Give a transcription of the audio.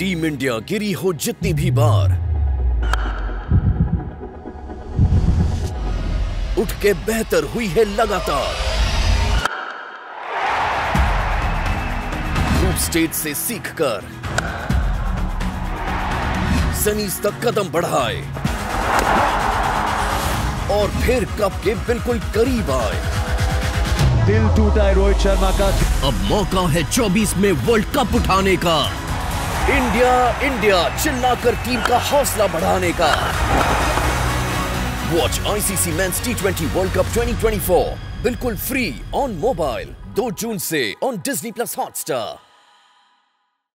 Team India गिरी हो जितनी भी बार। उठ के बेहतर हुई है लगातार। ग्रुप स्टेज से सीखकर सनीज तक कदम बढ़ाए। और फिर कप के बिल्कुल करीब आए। दिल टूटा है रोहित शर्मा का। अब मौका है 24 में वर्ल्ड कप उठाने का। इंडिया इंडिया चिल्लाकर टीम का हौसला बढ़ाने का। Watch ICC men's T twenty world cup 2024 बिल्कुल फ्री ऑन मोबाइल 2 जून से ऑन डिज्नी प्लस हॉटस्टार